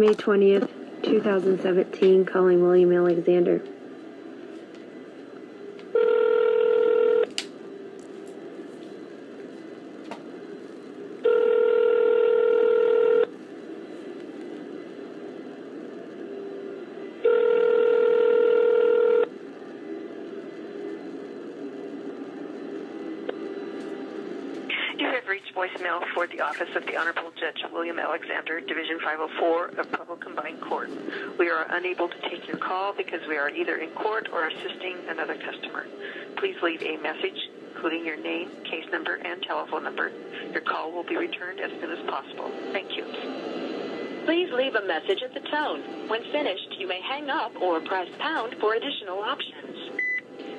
May 20th, 2017, calling William Alexander. You have reached voicemail for the office of the Honorable Judge William Alexander, Division 504 of Pueblo Combined Court. We are unable to take your call because we are either in court or assisting another customer. Please leave a message, including your name, case number, and telephone number. Your call will be returned as soon as possible. Thank you. Please leave a message at the tone. When finished, you may hang up or press pound for additional options.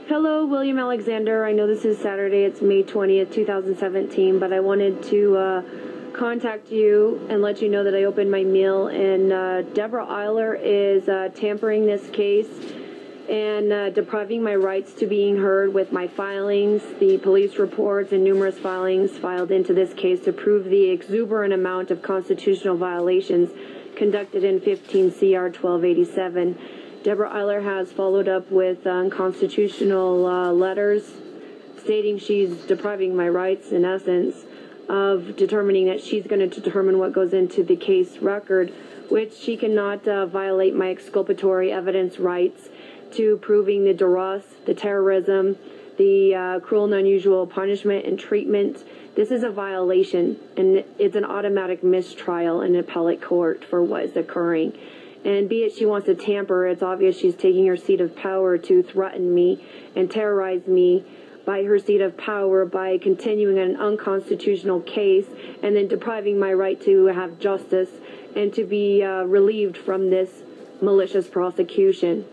Hello, William Alexander. I know this is Saturday. It's May 20th, 2017, but I wanted to uh, contact you and let you know that I opened my mail, and uh, Deborah Eiler is uh, tampering this case and uh, depriving my rights to being heard with my filings, the police reports, and numerous filings filed into this case to prove the exuberant amount of constitutional violations conducted in 15 CR 1287. Deborah Eiler has followed up with unconstitutional uh, letters stating she's depriving my rights, in essence, of determining that she's going to determine what goes into the case record, which she cannot uh, violate my exculpatory evidence rights to proving the duress, the terrorism, the uh, cruel and unusual punishment and treatment. This is a violation, and it's an automatic mistrial in appellate court for what is occurring. And be it she wants to tamper, it's obvious she's taking her seat of power to threaten me and terrorize me by her seat of power by continuing an unconstitutional case and then depriving my right to have justice and to be uh, relieved from this malicious prosecution.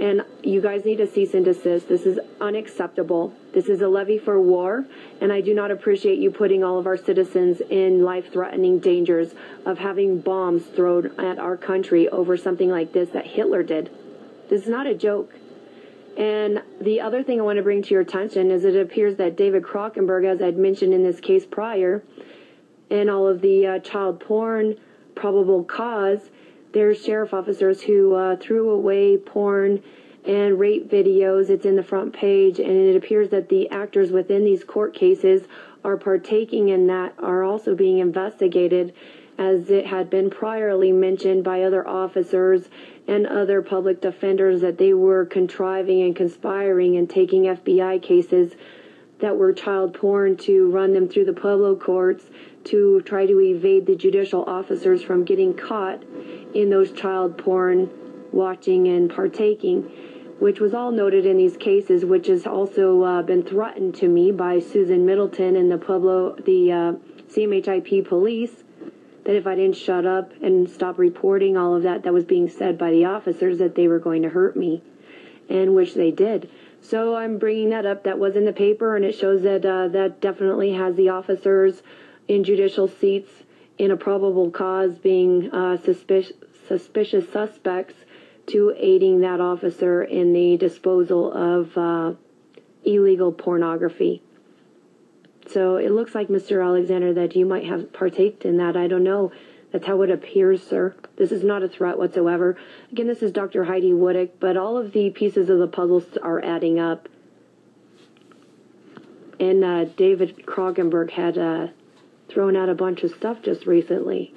And you guys need to cease and desist. This is unacceptable. This is a levy for war, and I do not appreciate you putting all of our citizens in life threatening dangers of having bombs thrown at our country over something like this that Hitler did. This is not a joke. And the other thing I want to bring to your attention is it appears that David Krockenberg, as I'd mentioned in this case prior, and all of the uh, child porn probable cause, there's sheriff officers who uh, threw away porn and rape videos. It's in the front page, and it appears that the actors within these court cases are partaking in that, are also being investigated, as it had been priorly mentioned by other officers and other public defenders that they were contriving and conspiring and taking FBI cases that were child porn to run them through the Pueblo courts to try to evade the judicial officers from getting caught in those child porn watching and partaking, which was all noted in these cases, which has also uh, been threatened to me by Susan Middleton and the Pueblo, the uh, CMHIP police, that if I didn't shut up and stop reporting all of that that was being said by the officers, that they were going to hurt me, and which they did. So I'm bringing that up. That was in the paper, and it shows that uh, that definitely has the officers in judicial seats in a probable cause being uh, suspicious, suspicious suspects to aiding that officer in the disposal of uh, illegal pornography. So it looks like, Mr. Alexander, that you might have partaked in that. I don't know. That's how it appears, sir. This is not a threat whatsoever. Again, this is Dr. Heidi Wodiuk, but all of the pieces of the puzzle are adding up. And uh, David Krogenberg had uh, thrown out a bunch of stuff just recently.